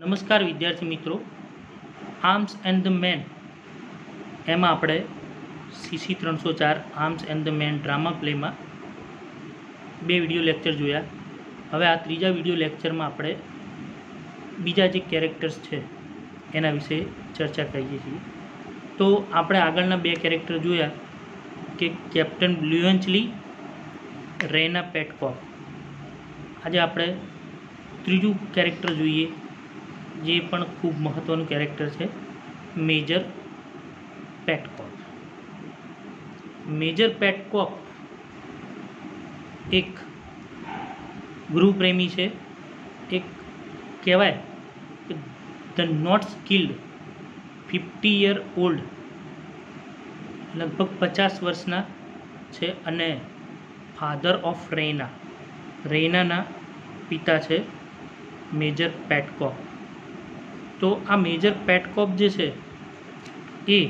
નમસ્કાર વિદ્યાર્થી મિત્રો. આર્મ્સ એન્ડ ધ મેન એમાં આપણે સીસી ત્રણસો ચાર arms and the man drama પ્લેમાં બે વીડિયો લેક્ચર જોયા. હવે આ ત્રીજા વીડિયો લેક્ચરમાં આપણે બીજા જે કેરેક્ટર્સ છે એના વિશે ચર્ચા કરીએ છીએ. તો આપણે આગળના બે કેરેક્ટર જોયા કે કેપ્ટન બ્લુએન્ચલી રેના પેટકોપ આજે આપણે ત્રીજું કેરેક્ટર જોઈએ. જે પણ ખૂબ મહત્ત્વનું કેરેક્ટર છે મેજર પેટકોક મેજર પેટકોક એક ગૃહપ્રેમી છે. એક કહેવાય કે the not skilled fifty year old લગભગ પચાસ વર્ષના છે અને ફાધર ઓફ રૈના રૈનાના પિતા છે મેજર પેટકોક તો આ મેજર પેટકોપ જે છે, એ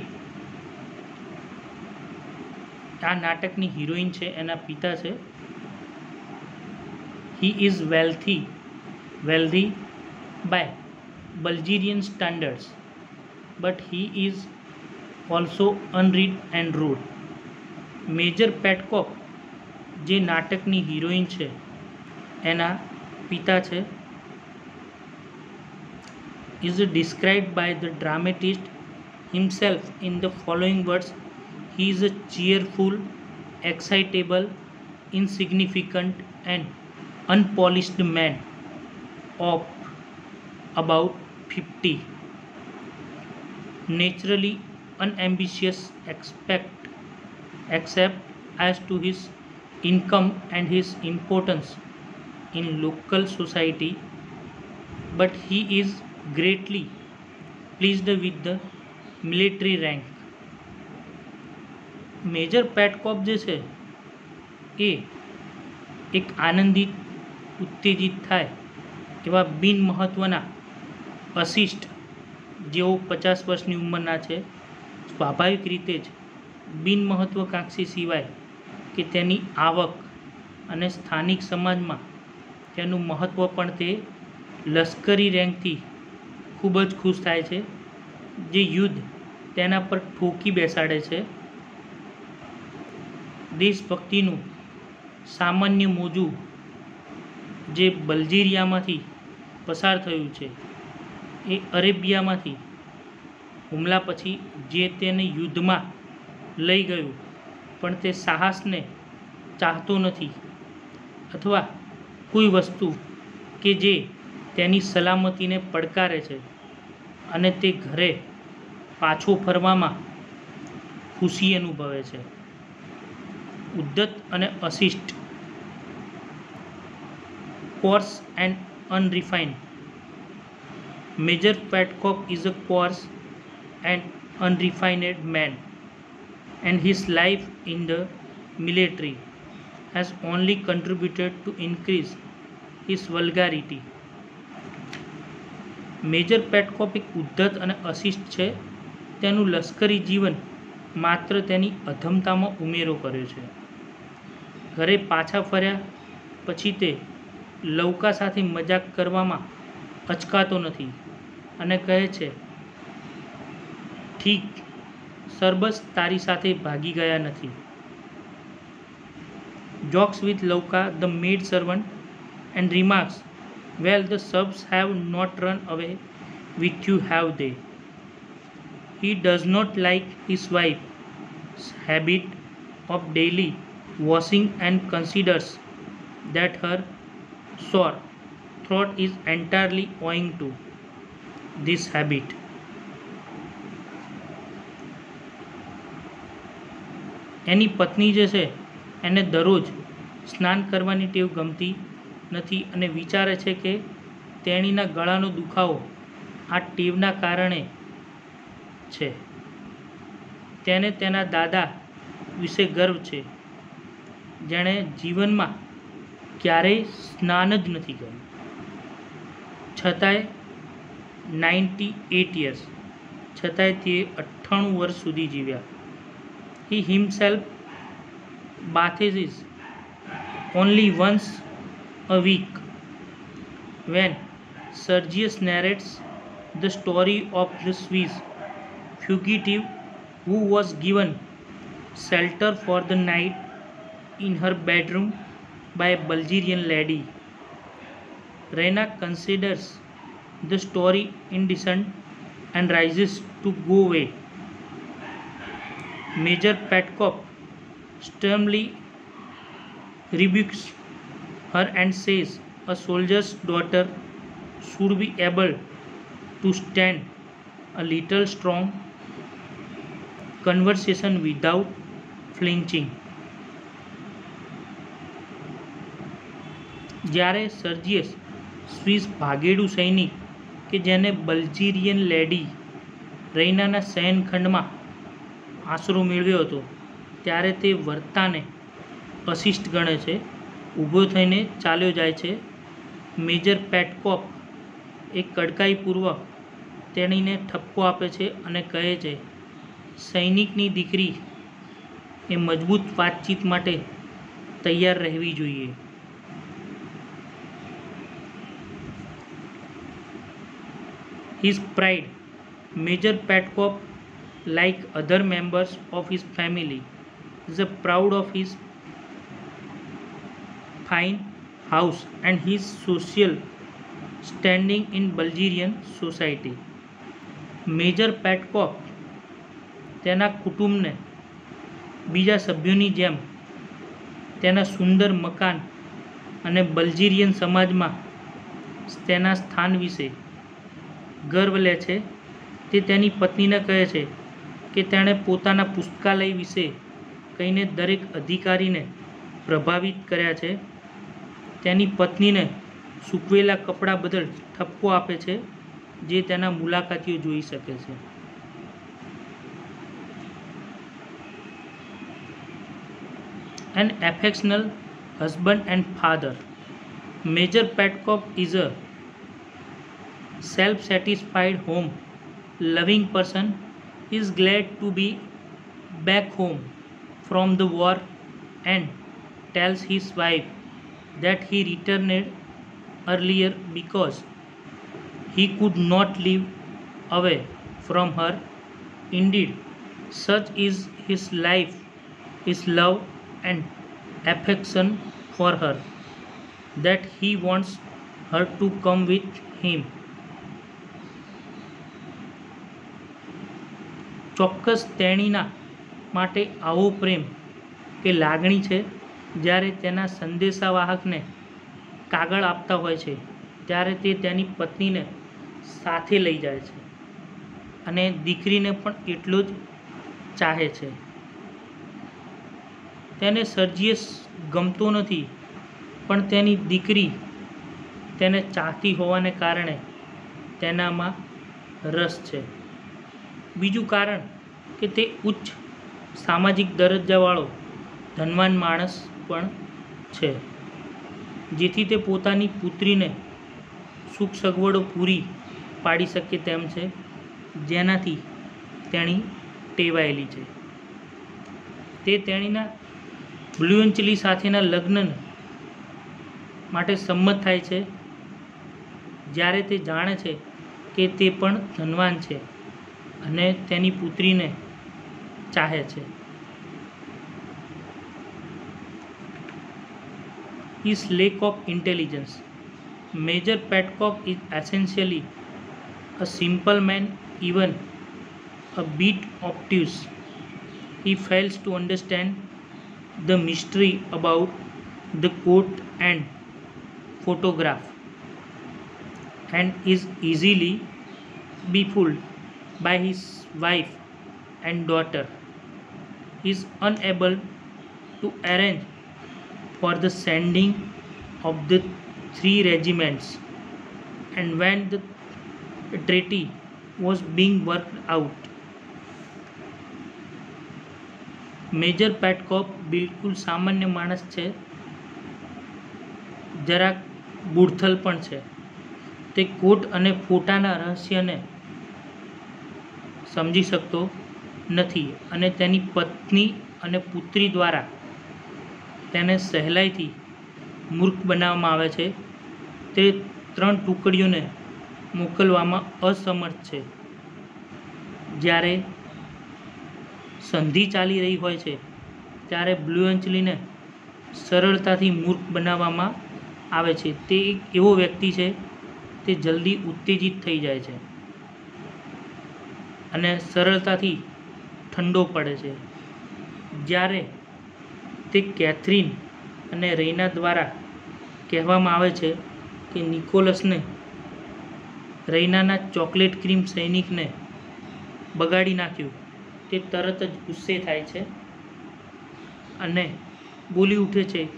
આ નાટકની હિરોઈન છે, એના પિતા છે. He is wealthy wealthy by Bulgarian standards but he is also unread and rude major Petkoff જે નાટકની હિરોઈન છે, એના પિતા છે. Is described by the dramatist himself in the following words He is a cheerful, excitable, insignificant, and unpolished man of about 50. Naturally unambitious, expect, except as to his income and his importance in local society, but he is greatly pleased with the military rank. Major Petkoff જે છે, એ એક આનંદિત, ઉત્તેજિત થાય એવા બિન મહત્ત્વના અશિષ્ટ જેઓ પચાસ વર્ષની ઉંમરના છે સ્વાભાવિક રીતે જ બિન મહત્ત્વાકાંક્ષી સિવાય કે તેની આવક અને સ્થાનિક સમાજમાં તેનું મહત્ત્વ પણ તે લશ્કરી રેન્કથી ખૂબ જ ખુશ થાય છે. જે યુદ્ધ તેના પર ઠોકી બેસાડે છે. દેશભક્તિનું સામાન્ય મોજું જે બલ્જેરિયામાંથી પસાર થયું છે એ અરેબિયામાંથી હુમલા પછી જે તેને યુદ્ધમાં લઈ ગયું, પણ તે સાહસને ચાહતો નથી. અથવા કોઈ વસ્તુ કે જે તેની સલામતીને પડકારે છે અને તે ઘરે પાછો ફરવામાં ખુશી અનુભવે છે ઉદ્દત અને અશિષ્ટ coarse and unrefined major Petkoff is a coarse and unrefined man and his life in the military has only contributed to increase his vulgarity. Major Petkoff એક ઉદ્ધત અને અશિષ્ટ છે. તેનું લશ્કરી જીવન માત્ર તેની અધમતામાં ઉમેરો કર્યો છે. ઘરે પાછા ફર્યા પછી તે લૌકા સાથે મજાક કરવામાં અચકાતો નથી અને કહે છે ઠીક સરબસ તારી સાથે ભાગી ગયા નથી. Jokes with Louka the maid servant and remarks, Well, the subs have not run away with you, have they? He does not like his wife's habit of daily washing and considers that her sore throat is entirely owing to this habit. એની પત્ની જે છે એને દરરોજ સ્નાન કરવાની ટેવ ગમતી નથી અને વિચારે છે કે તેણીના ગળાનો દુખાવો આ ટેવના કારણે છે. તેને તેના દાદા વિશે ગર્વ છે. જેણે જીવનમાં ક્યારેય સ્નાન જ નથી કર્યું. છતાંય નાઇન્ટી એટ યર્સ, છતાંય તે અઠ્ઠાણું વર્ષ સુધી જીવ્યા. He himself is only once a week when Sergius narrates the story of the Swiss fugitive who was given shelter for the night in her bedroom by a Bulgarian lady. Rena considers the story indecent and rises to go away. Major Petkov sternly rebukes her and says a soldier's daughter should be able to stand a little strong conversation without flinching. જ્યારે સર્જિયસ Swiss ભાગેડુ સૈનિક કે જેને બલ્જીરિયન lady રૈનાના શયનખંડમાં આશરો મેળવ્યો હતો ત્યારે તે વર્તાને અશિષ્ટ ગણે છે ઊભો થઈને ચાલ્યો જાય છે. મેજર પેટકોપ એક કડકાઈપૂર્વક તેણીને ઠપકો આપે છે અને કહે છે સૈનિકની દીકરી એ મજબૂત વાતચીત માટે તૈયાર રહેવી જોઈએ. His pride major Petkoff like other members of his family, is proud of his fine house and his social standing in Bulgarian society. Major Petkoff તેના કુટુંબને બીજા સભ્યોની જેમ તેના સુંદર મકાન અને બલ્જીરિયન સમાજમાં તેના સ્થાન વિશે ગર્વ લે છે તે તેની પત્નીને કહે છે કે તેણે પોતાના પુસ્તકાલય વિશે કહીને દરેક અધિકારીને પ્રભાવિત કર્યા છે તેની પત્નીને સૂકવેલા કપડાં બદલ ઠપકો આપે છે જે તેના મુલાકાતીઓ જોઈ શકે છે An affectionate husband and father. Major Petkov is a self satisfied home loving person is glad to be back home from the war and tells his wife that he returned earlier because he could not live away from her indeed such is his life his love and affection for her that he wants her to come with him ચોક્કસ તેણીના માટે આવો પ્રેમ કે લાગણી છે જ્યારે તેના સંદેશાવાહકને કાગળ આપતા હોય છે, ત્યારે તે તેની પત્નીને સાથે લઈ જાય છે અને દીકરીને પણ એટલો જ ચાહે છે. તેને સર્જિયસ ગમતો નથી, પણ તેની દીકરી તેને ચાહતી હોવાને કારણે તેનામાં રસ છે. બીજું કારણ કે તે ઉચ્ચ સામાજિક દરજ્જાવાળો, ધનવાન માણસ પણ છે. જેથી તે પોતાની પુત્રીને સુખ સગવડો પૂરી પાડી શકે તેમ છે. જેનાથી તેણી ટેવાયેલી છે. તે તેણીના બ્લુએન્ચલી સાથેના લગ્ન માટે સંમત થાય છે. જ્યારે તે જાણે છે કે તે પણ ધનવાન છે અને તેની પુત્રીને ચાહે છે. His lack of intelligence. Major Petkov is essentially a simple man, even a bit obtuse. He fails to understand the mystery about the coat and photograph and is easily befooled by his wife and daughter. He is unable to arrange for the sending of the three regiments. And when the treaty was being worked out major Petkoff બિલકુલ સામાન્ય માણસ છે. જરાક બુડથલ પણ છે. તે કોટ અને ફોટાના રહસ્યને સમજી શકતો નથી અને તેની પત્ની અને પુત્રી દ્વારા તેને સહેલાઈથી મૂર્ખ બનાવવામાં આવે છે. તે ત્રણ ટુકડીઓને મોકલવામાં અસમર્થ છે. જ્યારે સંધિ ચાલી રહી હોય છે, ત્યારે બ્લુ એન્ચલીને સરળતાથી મૂર્ખ બનાવવામાં આવે છે. તે એક એવો વ્યક્તિ છે, તે જલ્દી ઉત્તેજિત થઈ જાય છે અને સરળતાથી ઠંડો પડે છે. જ્યારે તે કેથરીન અને રૈના દ્વારા કહેવામાં આવે છે કે નિકોલસને રૈનાના ચોકલેટ ક્રીમ સૈનિકને બગાડી નાખ્યું. તે તરત જ ગુસ્સે થાય છે અને બોલી ઉઠે છે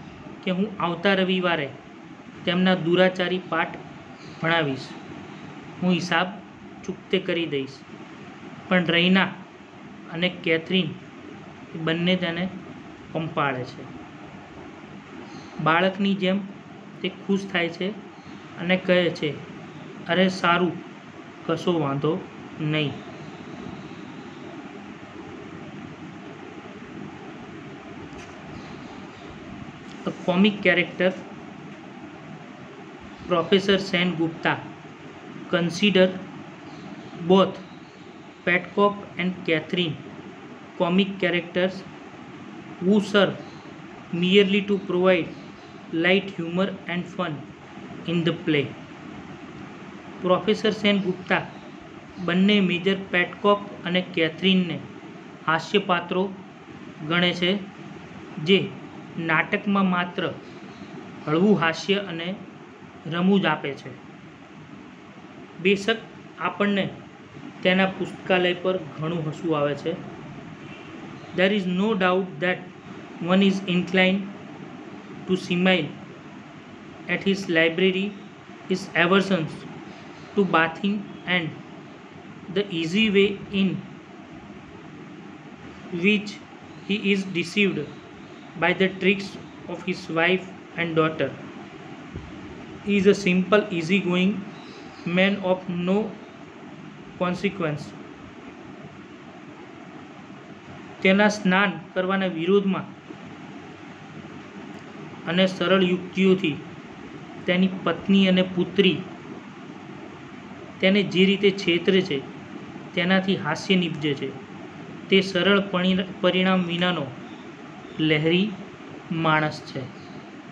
કે હું આવતા રવિવારે તેમના દુરાચારી પાઠ ભણાવીશ. હું હિસાબ ચૂકતે કરી દઈશ. પણ રૈના અને કેથરીન બંને તેને પંપાળે છે બાળકની જેમ તે ખુશ થાય છે અને કહે છે અરે સારું કશો વાંધો નહીં A comic character, Professor Sen Gupta, consider both Petcock and Catherine comic characters who serve merely to provide light, humor and fun in the play. Professor Sen Gupta, બંને મેજર પેટકોપ અને કેથરીનને હાસ્યપાત્રો ગણે છે, જે નાટકમાં માત્ર હળવું હાસ્ય અને રમૂજ આપે છે બેશક આપણને તેના પુસ્તકાલય પર ઘણું હસવું આવે છે there is no doubt that One is incline to smile at his library his aversions to bathing and the easy way in which he is deceived by the tricks of his wife and daughter. He is a simple, easygoing man of no consequence. તેના સ્નાન કરવાના વિરોધમાં અને સરળ યુક્તિઓથી તેની પત્ની અને પુત્રી તેને જે રીતે છેતરે છે, તેનાથી હાસ્ય નિપજે છે. તે સરળ પરિણ- પરિણામ વિનાનો લહેરી માણસ છે.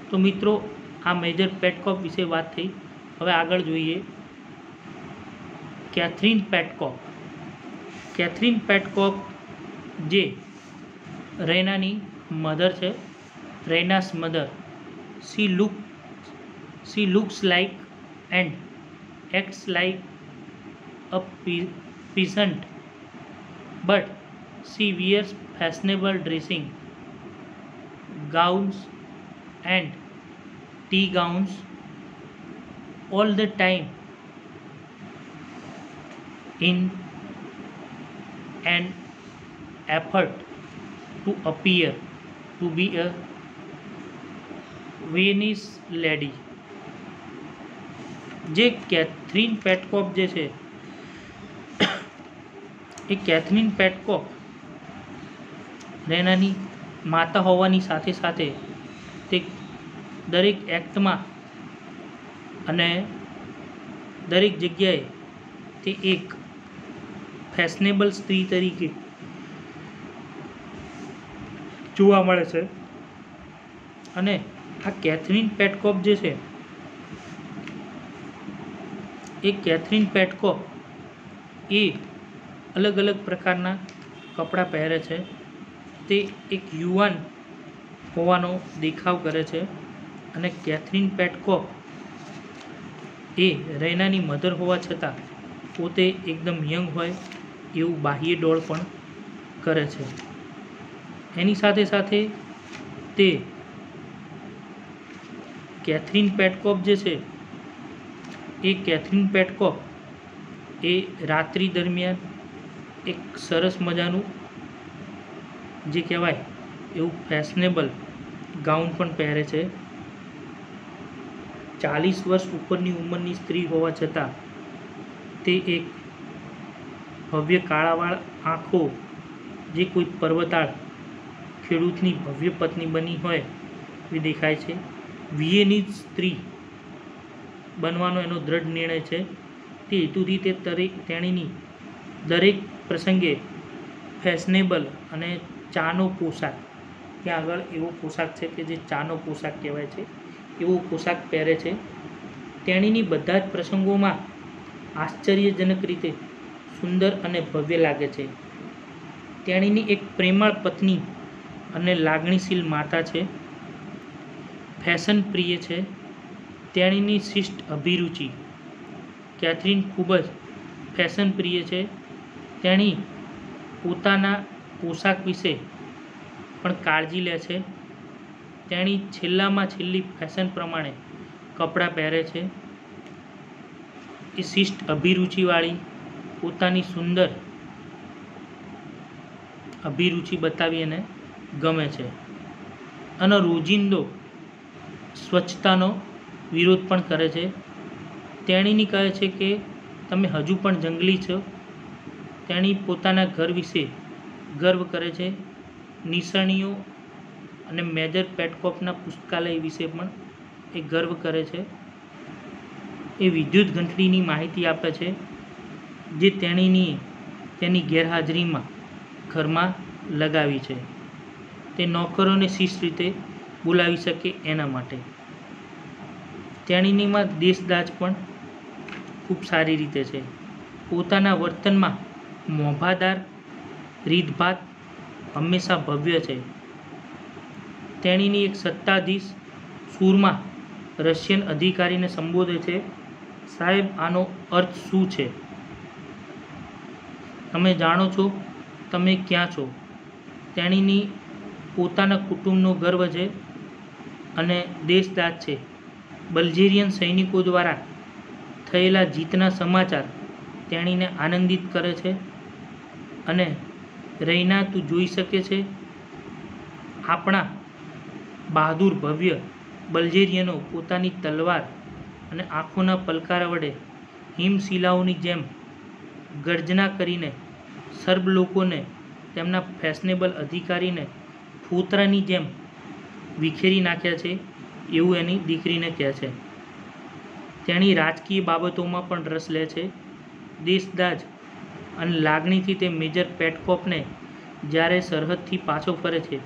તો મિત્રો, આ મેજર પેટકોપ વિશે વાત થઈ. હવે આગળ જોઈએ. કેથરીન પેટકોપ કેથરીન પેટકોપ જે રૈનાની મધર છે, Raina's mother. she look she looks like and acts like a pe peasant. But she wears fashionable dressing gowns and tea gowns all the time in an effort to appear to be a Viennese lady. જે Catherine Petkoff જે છે, એ Catherine Petkoff રેનાની માતા હોવાની સાથે સાથે તે દરેક એક્ટમાં અને દરેક જગ્યાએ તે એક ફેશનેબલ સ્ત્રી તરીકે જોવા મળે છે. અને આ કેથરીન પેટકોપ જે છે, એ કેથરીન પેટકોપ એ અલગ અલગ પ્રકારના કપડાં પહેરે છે. તે એક યુવાન હોવાનો દેખાવ કરે છે અને કેથરીન પેટકોપ એ રૈનાની મધર હોવા છતાં પોતે એકદમ યંગ હોય એવું બાહ્ય ડોળ પણ કરે છે. એની સાથે સાથે તે કેથરીન પેટકોપ જે છે, એ કેથરીન પેટકોપ એ રાત્રિ દરમિયાન એક સરસ મજાનું જે કહેવાય એવું ફેશનેબલ ગાઉન પણ પહેરે છે. ચાલીસ વર્ષ ઉપરની ઉંમરની સ્ત્રી હોવા છતાં તે એક ભવ્ય કાળાવાળ આંખો જે કોઈ પર્વતાળ ખેડૂતની ભવ્ય પત્ની બની હોય એ દેખાય છે. વિયેની સ્ત્રી બનવાનો એનો દ્રઢ નિર્ણય છે. તે હેતુથી તે દરેક તેણીની દરેક પ્રસંગે ફેશનેબલ અને ચાનો પોશાક, ત્યાં આગળ એવો પોશાક છે કે જે ચાનો પોશાક કહેવાય છે, એવો પોશાક પહેરે છે. તેણીની બધા જ પ્રસંગોમાં આશ્ચર્યજનક રીતે સુંદર અને ભવ્ય લાગે છે. તેણીની એક પ્રેમાળ પત્ની અને લાગણીશીલ માતા છે. ફેશન પ્રિય છે. તેણીની શિષ્ટ અભિરુચિ. કેથરીન ખૂબ જ ફેશન પ્રિય છે. તેણી પોતાના પોશાક વિશે પણ કાળજી લે છે. તેણી છેલ્લામાં છેલ્લી ફેશન પ્રમાણે કપડાં પહેરે છે. એ શિષ્ટ અભિરુચિવાળી, પોતાની સુંદર અભિરુચિ બતાવી એને ગમે છે. અને રોજિંદો સ્વચ્છતાનો વિરોધ પણ કરે છે. તેણીની કહે છે કે, તમે હજુ પણ જંગલી છો. તેણી પોતાના ઘર વિશે ગર્વ કરે છે. નિસરણીઓ અને મેજર પેટકોપના પુસ્તકાલય વિશે પણ એ ગર્વ કરે છે. એ વિદ્યુત ઘંટડીની માહિતી આપે છે, જે તેણીની તેની ગેરહાજરીમાં ઘરમાં લગાવી છે. તે નોકરોને શિસ્ત રીતે બોલાવી શકે એના માટે. તેણીનીમાં દેશદાજ પણ ખૂબ સારી રીતે છે. પોતાના વર્તનમાં મોભાદાર રીતભાત હંમેશા ભવ્ય છે. તેણીની એક સત્તાધીશ સૂરમાં રશિયન અધિકારીને સંબોધે છે, સાહેબ, આનો અર્થ શું છે? તમે જાણો છો, તમે ક્યાં છો? તેણીની પોતાના કુટુંબનો ગર્વ છે. અને દેશદાજ છે. બલ્જેરિયન સૈનિકો દ્વારા થયેલા જીતના સમાચાર તેણીને આનંદિત કરે છે અને રૈના તું જોઈ શકે છે. આપણા બહાદુર ભવ્ય બલ્જેરિયનો પોતાની તલવાર અને આંખોના પલકારા વડે હિમશિલાઓની જેમ ગર્જના કરીને સર્બ લોકોને તેમના ફેશનેબલ અધિકારીને ફૂતરાની જેમ વિખેરી નાખ્યા છે એવું એની દીકરીને કહે છે. તેણી રાજકીય બાબતોમાં પણ રસ લે છે. દેશદાજ અને લાગણીથી તે મેજર પેટકોપને જ્યારે સરહદથી પાછો ફરે છે,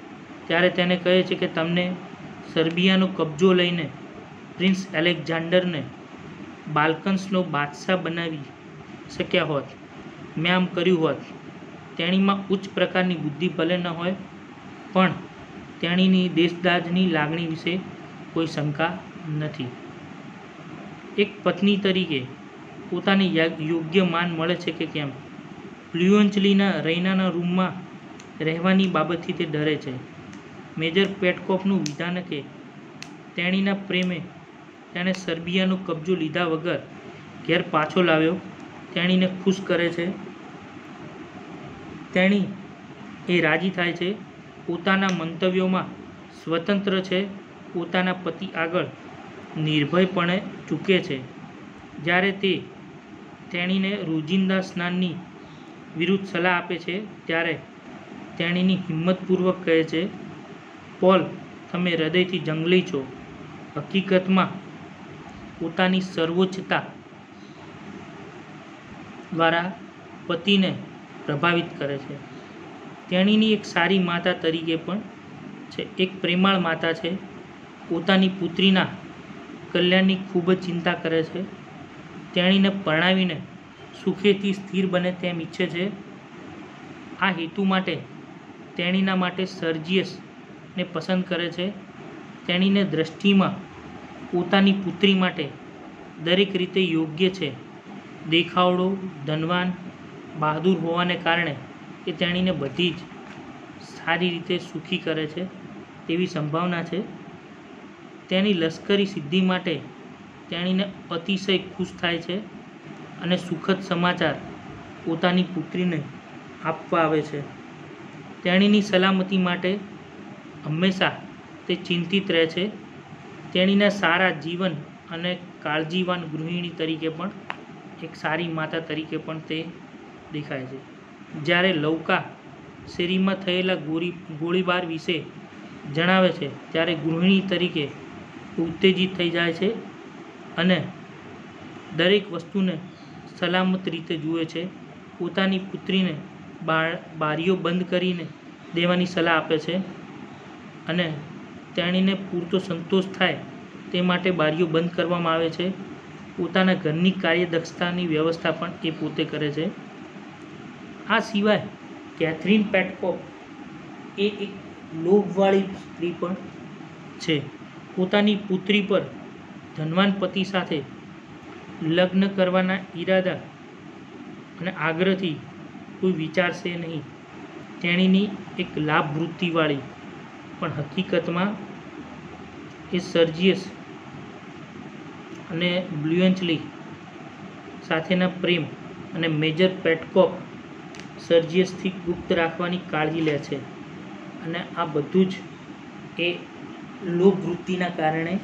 ત્યારે તેને કહે છે કે તમને સર્બિયાનો કબજો લઈને પ્રિન્સ એલેક્ઝાન્ડરને બાલ્કન્સનો બાદશાહ બનાવી શક્યા હોત મેં આમ કર્યું હોત. તેણીમાં ઉચ્ચ પ્રકારની બુદ્ધિ ભલે ન હોય, પણ તેણીની દેશદાજની લાગણી વિશે કોઈ શંકા નથી. એક પત્ની તરીકે પોતાને યોગ્ય માન મળે છે કે કેમ? પ્લ્યુઅન્ચલીના રૈનાના રૂમમાં રહેવાની બાબતથી તે ડરે છે. મેજર પેટકોપનું વિધાન કે તેણીના પ્રેમે તેણે સર્બિયાનો કબજો લીધા વગર ઘેર પાછો લાવ્યો, તેણીને ખુશ કરે છે. તેણી એ રાજી થાય છે પોતાના મંતવ્યોમાં સ્વતંત્ર છે, પોતાના પતિ આગળ નિર્ભયપણે ચૂકે છે. જ્યારે તે તેણીને રોજિંદા સ્નાનની વિરુદ્ધ સલાહ આપે છે, ત્યારે તેણીની હિંમતપૂર્વક કહે છે, પોલ, તમે હૃદયથી જંગલી છો. હકીકતમાં પોતાની સર્વોચ્ચતા દ્વારા પતિને પ્રભાવિત કરે છે. તેણીની એક સારી માતા તરીકે પણ છે. એક પ્રેમાળ માતા છે. પોતાની પુત્રીના કલ્યાણની ખૂબ જ ચિંતા કરે છે. તેણીને પરણાવીને સુખેથી સ્થિર બને તેમ ઈચ્છે છે. આ હેતુ માટે તેણીના માટે સર્જિયસને પસંદ કરે છે. તેણીને દ્રષ્ટિમાં પોતાની પુત્રી માટે દરેક રીતે યોગ્ય છે. દેખાવડો, ધનવાન, બહાદુર હોવાને કારણે એ તેણીને બધી જ સારી રીતે સુખી કરે છે તેવી સંભાવના છે. તેની લશ્કરી સિદ્ધિ માટે તેણીને અતિશય ખુશ થાય છે અને સુખદ સમાચાર પોતાની પુત્રીને આપવા આવે છે. તેણીની સલામતી માટે હંમેશા તે ચિંતિત રહે છે. તેણીના સારા જીવન અને કાળજીવાન ગૃહિણી તરીકે પણ, એક સારી માતા તરીકે પણ તે દેખાય છે. જ્યારે લૌકા શેરીમાં થયેલા ગોળી, ગોળીબાર વિશે જણાવે છે, ત્યારે ગૃહિણી તરીકે ઉત્તેજિત થઈ જાય છે અને દરેક વસ્તુને સલામત રીતે જુએ છે. પોતાની પુત્રીને બાર બારીઓ બંધ કરીને દેવાની સલાહ આપે છે અને તેણીને પૂરતો સંતોષ થાય તે માટે બારીઓ બંધ કરવામાં આવે છે. પોતાના ઘરની કાર્યદક્ષતાની વ્યવસ્થા પણ એ પોતે કરે છે. આ સિવાય કેથરીન પેટકોપ એ એક લોભવાળી સ્ત્રી પણ છે. પોતાની પુત્રી પર ધનવાન પતિ સાથે લગ્ન કરવાના ઈરાદા અને આગ્રહથી કોઈ વિચારશે નહીં. તેણીની એક લાભ વૃત્તિવાળી પણ હકીકતમાં એ સર્જિયસ અને બ્લ્યુએન્ચલી સાથેના પ્રેમ અને મેજર સર્જિયસથી ગુપ્ત રાખવાની કાળજી લે છે અને આ બધું જ એ લોભ વૃત્તિના કારણે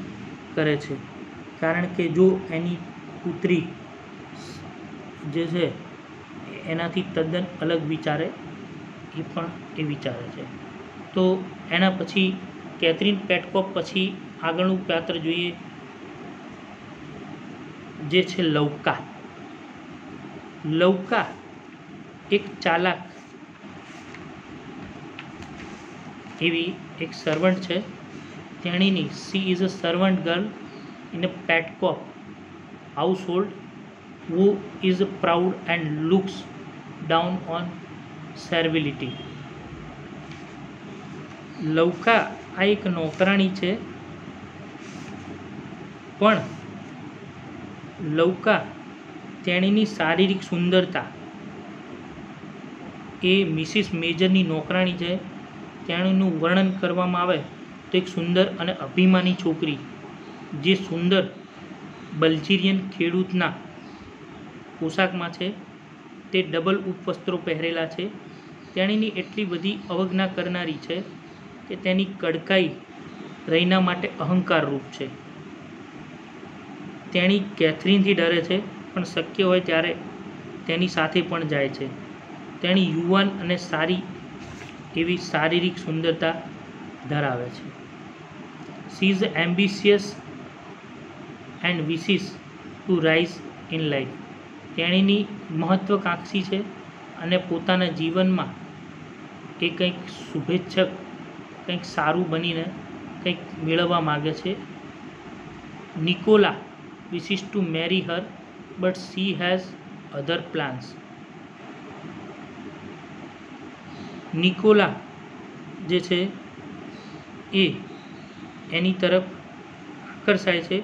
કરે છે. કારણ કે જો એની પુત્રી જે છે, એનાથી તદ્દન અલગ વિચારે, એ પણ એ વિચારે છે. તો એના પછી કેથરીન પેટકોપ પછી આગળનું પાત્ર જોઈએ જે છે લૌકા. લૌકા એક ચાલાક એવી એક સર્વન્ટ છે. તેણીની she is a servant girl in a Petkoff household who is proud and looks down on servility Louka આ એક નોકરાણી છે. પણ લૌકા તેણીની શારીરિક સુંદરતા એ મિસિસ મેજરની નોકરાણી છે. તેણીનું વર્ણન કરવામાં આવે તો એક સુંદર અને અભિમાની છોકરી, જે સુંદર બલ્જીરિયન ખેડૂતના પોશાકમાં છે. તે ડબલ ઉપવસ્ત્રો પહેરેલા છે. તેણીની એટલી બધી અવજ્ઞા કરનારી છે કે તેની કડકાઈ રૈના માટે અહંકારરૂપ છે. તેણી કેથરીનથી ડરે છે, પણ શક્ય હોય ત્યારે તેની સાથે પણ જાય છે. તેણી યુવાન અને સારી એવી શારીરિક સુંદરતા ધરાવે છે. She is ambitious and wishes to rise in life તેણીની મહત્વકાંક્ષી છે અને પોતાના જીવનમાં એ કંઈક શુભેચ્છક, કંઈક સારું બનીને કંઈક મેળવવા માગે છે. Nicola wishes to marry her but she has other plans Nicola જે છે એ એની તરફ આકર્ષાય છે.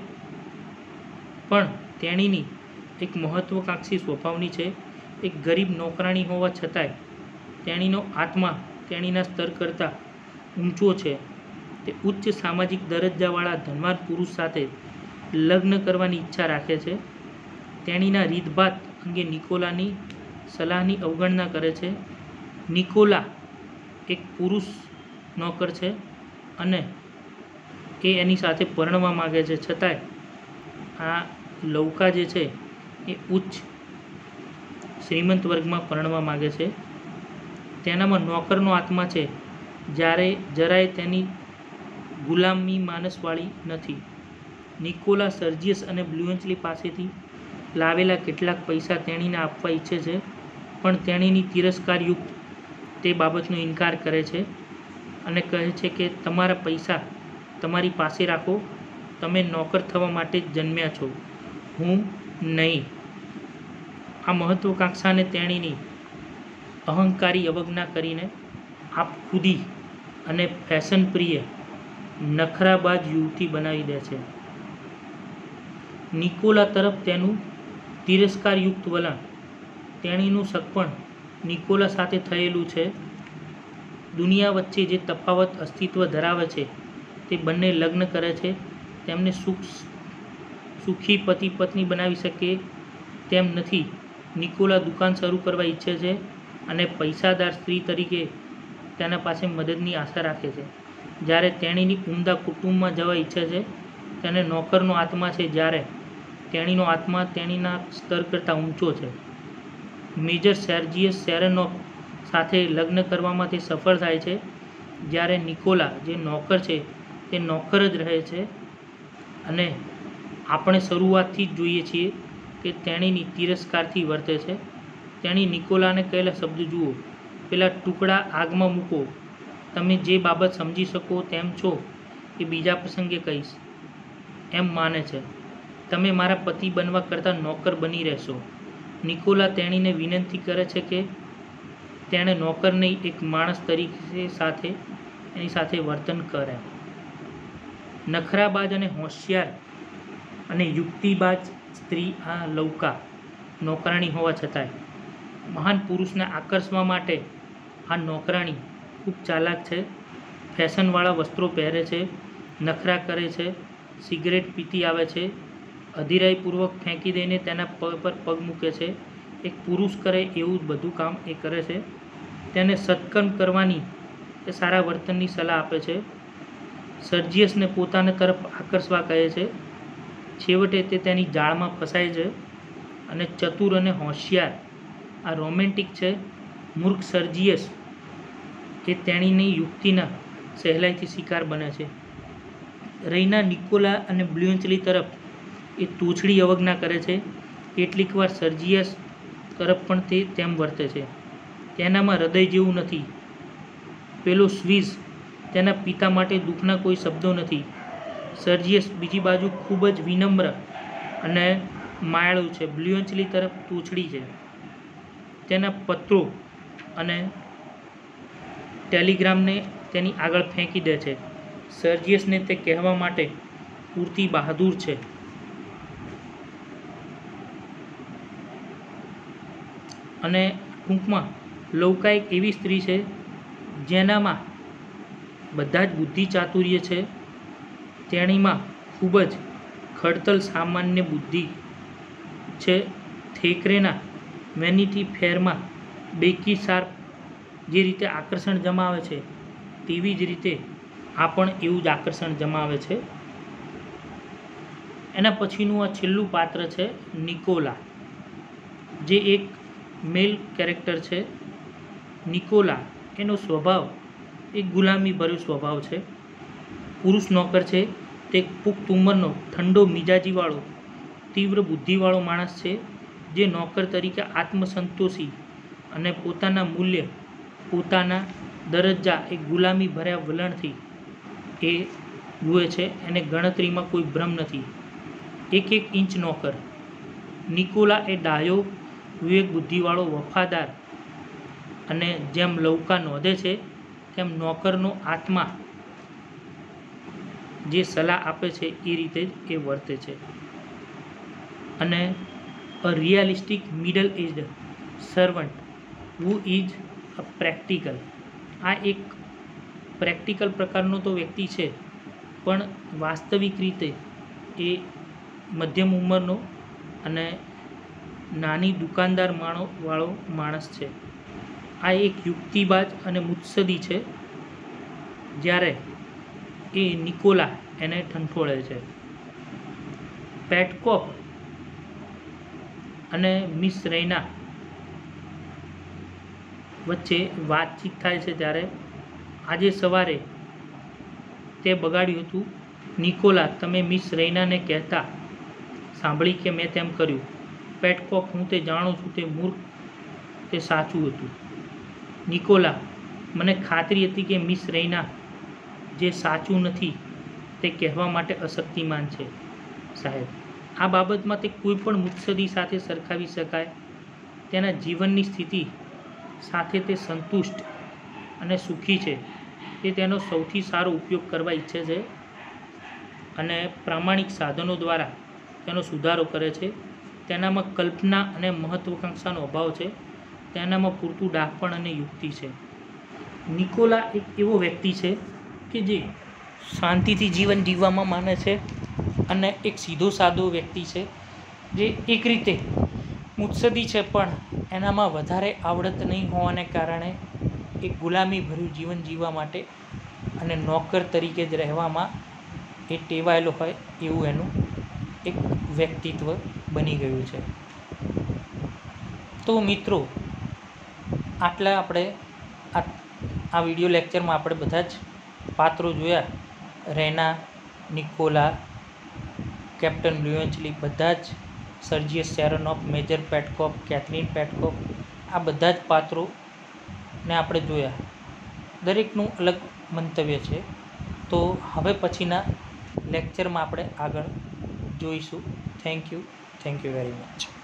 પણ તેણીની એક મહત્વકાંક્ષી સ્વભાવની છે, એક ગરીબ નોકરાણી હોવા છતાંય તેણીનો આત્મા તેણીના સ્તર કરતાં ઊંચો છે. તે ઉચ્ચ સામાજિક દરજ્જાવાળા ધનવાન પુરુષ સાથે લગ્ન કરવાની ઈચ્છા રાખે છે. તેણીના રીતભાત અંગે નિકોલાની સલાહની અવગણના કરે છે. નિકોલા એક પુરુષ નોકર છે અને એ એની સાથે પરણવા માગે છે. છતાંય આ લૌકા જે છે એ ઉચ્ચ શ્રીમંત વર્ગમાં પરણવા માગે છે. તેનામાં નોકરનો આત્મા છે જ્યારે જરાય તેની ગુલામી માનસવાળી નથી. નિકોલા સર્જિયસ અને બ્લુએન્ચલી પાસેથી લાવેલા કેટલાક પૈસા તેણીને આપવા ઈચ્છે છે, પણ તેણીની તિરસ્કારયુક્ત તે બાબતનો ઇનકાર કરે છે અને કહે છે કે તમારા પૈસા તમારી પાસે રાખો. તમે નોકર થવા માટે જન્મ્યા છો. હું નહીં. આ મહત્વકાંક્ષાને તેણીની અહંકારી અવજ્ઞા કરીને આપ ખુદી અને ફેશન પ્રિય નખરાબાજ યુવતી બનાવી દે છે. નિકોલા તરફ તેનું તિરસ્કારયુક્ત વલણ, તેણીનું સગપણ નિકોલા સાથે થયેલું છે. દુનિયા વચ્ચે જે તફાવત અસ્તિત્વ ધરાવે છે, તે બંને લગ્ન કરે છે. તેમને સુખ સુખી પતિ પત્ની બનાવી શકે તેમ નથી. નિકોલા દુકાન શરૂ કરવા ઈચ્છે છે અને પૈસાદાર સ્ત્રી તરીકે તેના પાસે મદદની આશા રાખે છે. જ્યારે તેણીની ઉમદા કુટુંબમાં જવા ઈચ્છે છે, તેને નોકરનો આત્મા છે. જ્યારે તેણીનો આત્મા તેણીના સ્તર કરતાં ઊંચો છે. મેજર સેર્જિયસ સેરેનોફ સાથે લગ્ન કરવામાં તે સફળ થાય છે. જ્યારે નિકોલા જે નોકર છે, તે નોકર જ રહે છે અને આપણે શરૂઆતથી જ જોઈએ છીએ કે તેણીની તિરસ્કારથી વર્તે છે. તેણી નિકોલાને કહેલા શબ્દ જુઓ. પેલા ટુકડા આગમાં મૂકો. તમે જે બાબત સમજી શકો તેમ છો એ બીજા પ્રસંગે કહીશ. એમ માને છે. તમે મારા પતિ બનવા કરતાં નોકર બની રહેશો. નિકોલા તેણીને વિનંતી કરે છે કે તેણે નોકરને એક માણસ તરીકે સાથે એની સાથે વર્તન કરે. નખરાબાજ અને હોશિયાર અને યુક્તિબાજ સ્ત્રી આ લૌકા નોકરાણી હોવા છતાંય મહાન પુરુષને આકર્ષવા માટે આ નોકરાણી ખૂબ ચાલાક છે, ફેશનવાળા વસ્ત્રો પહેરે છે, નખરા કરે છે, સિગરેટ પીતી આવે છે અધીરાઈપૂર્વક ફેંકી દઈને તેના પગ પર પગ મૂકે છે. એક પુરુષ કરે એવું બધું કામ એ કરે છે. તેને સત્કર્મ કરવાની એ સારા વર્તનની સલાહ આપે છે. સર્જિયસને પોતાને તરફ આકર્ષવા કહે છે. છેવટે તે તેની જાળમાં ફસાય છે અને ચતુર અને હોશિયાર. આ રોમેન્ટિક છે. મૂર્ખ સર્જિયસ એ તેણીની યુક્તિના સહેલાઈથી શિકાર બને છે. રૈના નિકોલા અને બ્લ્યુન્ચલી તરફ એ તૂછડી અવજ્ઞા કરે છે. કેટલીક વાર સર્જિયસ તરફ પણ તે તેમ વર્તે છે. તેનામાં હૃદય જેવું નથી. પેલો સ્વીઝ તેના પિતા માટે દુઃખના કોઈ શબ્દો નથી. સર્જિયસ બીજી બાજુ ખૂબ જ વિનમ્ર અને માયાળુ છે. બ્લ્યુઅન્ચલી તરફ તૂછડી છે. તેના પત્રો અને ટેલિગ્રામને તેની આગળ ફેંકી દે છે. સર્જિયસને તે કહેવા માટે પૂરતી બહાદુર છે. અને ટૂંકમાં લૌકા એક એવી સ્ત્રી છે જેનામાં બધા જ બુદ્ધિ ચાતુર્ય છે. તેણીમાં ખૂબ જ ખડતલ સામાન્ય બુદ્ધિ છે. થેકરેના વેનિટી ફેરમાં બેકી શાર્પ જે રીતે આકર્ષણ જમાવે છે, તેવી જ રીતે આ પણ એવું જ આકર્ષણ જમાવે છે. એના પછીનું આ છેલ્લું પાત્ર છે નિકોલા, જે એક મેલ કેરેક્ટર છે. નિકોલા એનો સ્વભાવ એક ગુલામીભર્યો સ્વભાવ છે. પુરુષ નોકર છે. તે પુખ્ત ઉંમરનો, ઠંડો મિજાજીવાળો, તીવ્ર બુદ્ધિવાળો માણસ છે, જે નોકર તરીકે આત્મસંતોષી અને પોતાના મૂલ્ય, પોતાના દરજ્જા એ ગુલામી ભર્યા વલણથી એ જુએ છે. એને ગણતરીમાં કોઈ ભ્રમ નથી. એક એક ઇંચ નોકર. નિકોલા એ ડાયો વિવેક બુદ્ધિવાળો વફાદાર અને જેમ લૌકા નોંધે છે, તેમ નોકરનો આત્મા જે સલાહ આપે છે, એ રીતે જ એ વર્તે છે. અને a realistic middle aged servant who is a practical આ એક પ્રેક્ટિકલ પ્રકારનો તો વ્યક્તિ છે, પણ વાસ્તવિક રીતે એ મધ્યમ ઉંમરનો અને નાની દુકાનદાર માણો વાળો માણસ છે. આ એક યુક્તિબાજ અને મુત્સદી છે, જ્યારે એ નિકોલા એને ઠંઠોળે છે. પેટકોપ અને મિસ રૈના વચ્ચે વાતચીત થાય છે ત્યારે આજે સવારે તે બગાડ્યું હતું, નિકોલા, તમે મિસ રૈનાને કહેતા સાંભળી કે મેં તેમ કર્યું. પેટકોક હું તે જાણું છું તે મૂર્ખ, તે સાચું હતું. નિકોલા, મને ખાતરી હતી કે મિસ રૈના જે સાચું નથી તે કહેવા માટે અશક્તિમાન છે, સાહેબ. આ બાબતમાં તે કોઈ પણ મુત્સદી સાથે સરખાવી શકાય? તેના જીવનની સ્થિતિ સાથે તે સંતુષ્ટ અને સુખી છે? તે તેનો સૌથી સારો ઉપયોગ કરવા ઈચ્છે છે અને પ્રામાણિક સાધનો દ્વારા તેનો સુધારો કરે છે? તેનામાં કલ્પના અને મહત્વાકાંક્ષાનો અભાવ છે. તેનામાં પૂરતું ડાહપણ અને યુક્તિ છે. નિકોલા એક એવો વ્યક્તિ છે કે જે શાંતિથી જીવન જીવવામાં માને છે અને એક સીધો સાદો વ્યક્તિ છે. જે એક રીતે મુત્સદી છે પણ એનામાં વધારે આવડત નહીં હોવાને કારણે એક ગુલામી ભર્યું જીવન જીવવા માટે અને નોકર તરીકે જ રહેવામાં એ ટેવાયેલો હોય એવું એનું એક વ્યક્તિત્વ બની ગયું છે. તો મિત્રો, આટલા આપણે આ આ વીડિયો લેક્ચરમાં આપણે બધા જ પાત્રો જોયા. રેના, નિકોલા, કેપ્ટન બ્લુએન્ચલી બધા જ Sergius Saranoff major Petkoff Catherine Petkoff આ બધા જ પાત્રોને આપણે જોયા. દરેકનું અલગ મંતવ્ય છે. તો હવે પછીના લેક્ચરમાં આપણે આગળ જોઈશું. Thank you thank you very much